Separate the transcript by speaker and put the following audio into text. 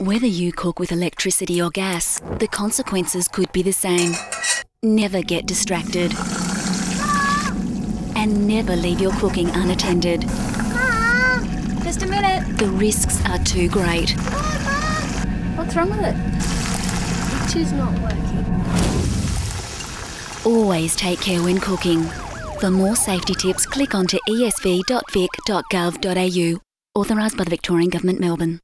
Speaker 1: Whether you cook with electricity or gas, the consequences could be the same. Never get distracted. And never leave your cooking unattended.
Speaker 2: Just a minute.
Speaker 1: The risks are too great.
Speaker 2: What's wrong with it? It is not working.
Speaker 1: Always take care when cooking. For more safety tips, click on to esv.vic.gov.au. Authorised by the Victorian Government, Melbourne.